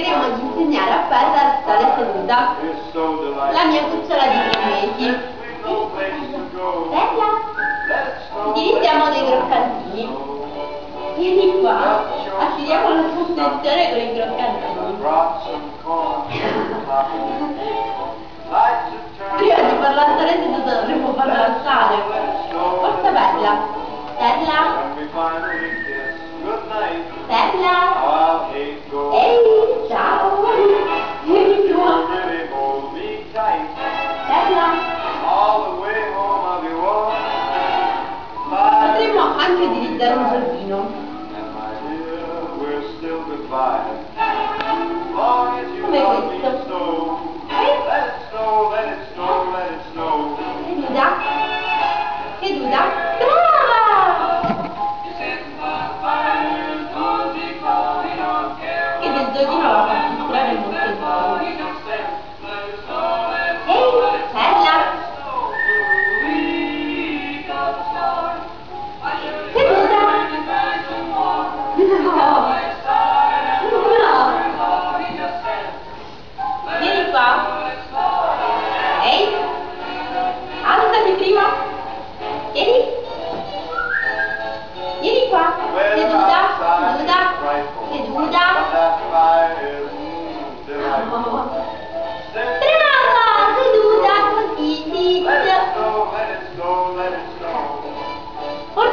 cercheremo di insegnare a a stare seduta. La mia cucciola di mesi. Bella? Utilizziamo dei croccantini. Vieni qua, affiliamo la attenzione con i croccantini. Prima di farla stare seduta dovremmo farla alzare. Forza. Bella. Bella. Potremmo anche utilizzare un giardino. Come questo. Seduta. Seduta. Brava!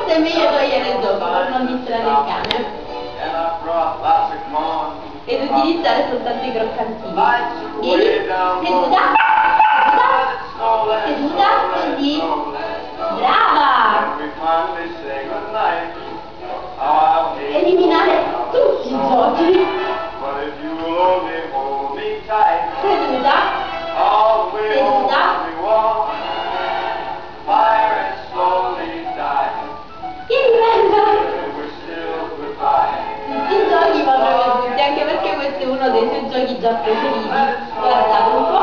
È meglio togliere il per non distrarre il cane ed utilizzare soltanto i croccantini. Vieni, seduta, seduta, seduta, così. Brava! Eliminare tutti i giochi. organizzatori di Cartagena.